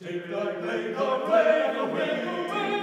Take thy plague away, away, away.